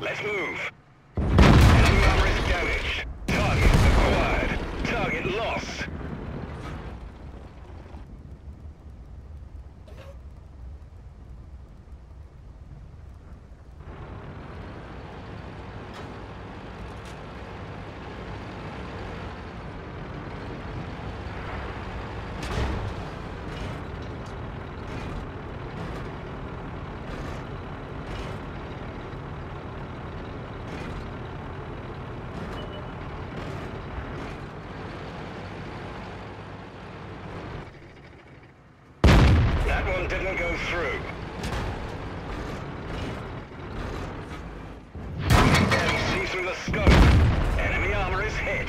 Let's move. one didn't go through. see through the scope. Enemy armor is hit.